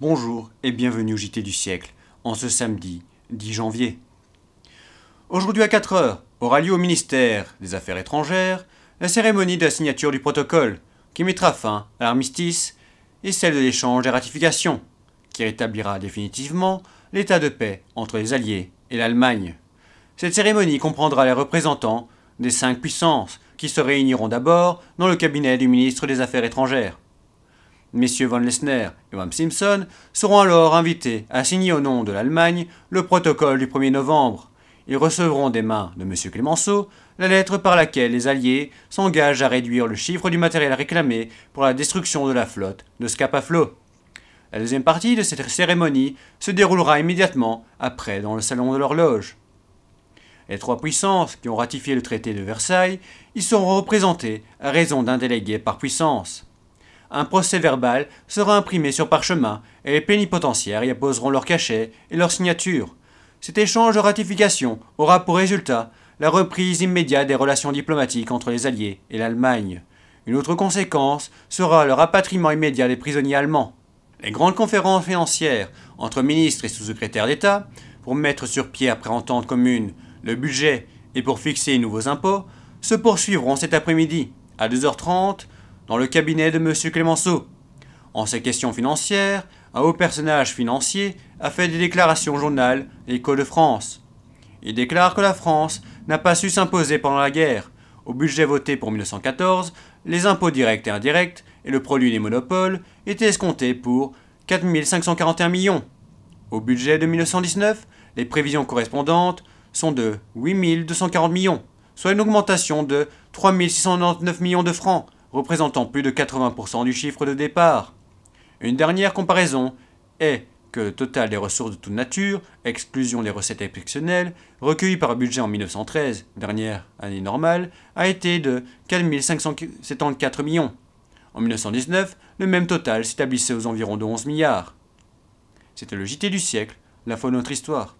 Bonjour et bienvenue au JT du siècle, en ce samedi 10 janvier. Aujourd'hui à 4 heures aura lieu au ministère des Affaires étrangères la cérémonie de la signature du protocole qui mettra fin à l'armistice et celle de l'échange des ratifications qui rétablira définitivement l'état de paix entre les Alliés et l'Allemagne. Cette cérémonie comprendra les représentants des cinq puissances qui se réuniront d'abord dans le cabinet du ministre des Affaires étrangères. Messieurs von Lessner et Wam Simpson seront alors invités à signer au nom de l'Allemagne le protocole du 1er novembre. Ils recevront des mains de M. Clémenceau la lettre par laquelle les Alliés s'engagent à réduire le chiffre du matériel réclamé pour la destruction de la flotte de Scapaflo. La deuxième partie de cette cérémonie se déroulera immédiatement après dans le salon de l'horloge. Les trois puissances qui ont ratifié le traité de Versailles y seront représentées à raison d'un délégué par puissance un procès verbal sera imprimé sur parchemin et les plénipotentiaires y apposeront leur cachet et leur signature. Cet échange de ratification aura pour résultat la reprise immédiate des relations diplomatiques entre les Alliés et l'Allemagne. Une autre conséquence sera le rapatriement immédiat des prisonniers allemands. Les grandes conférences financières entre ministres et sous-secrétaires d'État, pour mettre sur pied après entente commune le budget et pour fixer les nouveaux impôts, se poursuivront cet après-midi. À 2h30, dans le cabinet de M. Clémenceau. En ces questions financières, un haut personnage financier a fait des déclarations au journal Écho de France. Il déclare que la France n'a pas su s'imposer pendant la guerre. Au budget voté pour 1914, les impôts directs et indirects et le produit des monopoles étaient escomptés pour 4 541 millions. Au budget de 1919, les prévisions correspondantes sont de 8 240 millions, soit une augmentation de 3 699 millions de francs, représentant plus de 80% du chiffre de départ. Une dernière comparaison est que le total des ressources de toute nature, exclusion des recettes exceptionnelles, recueillies par le budget en 1913, dernière année normale, a été de 4 574 millions. En 1919, le même total s'établissait aux environs de 11 milliards. C'était le JT du siècle, la fois de notre histoire.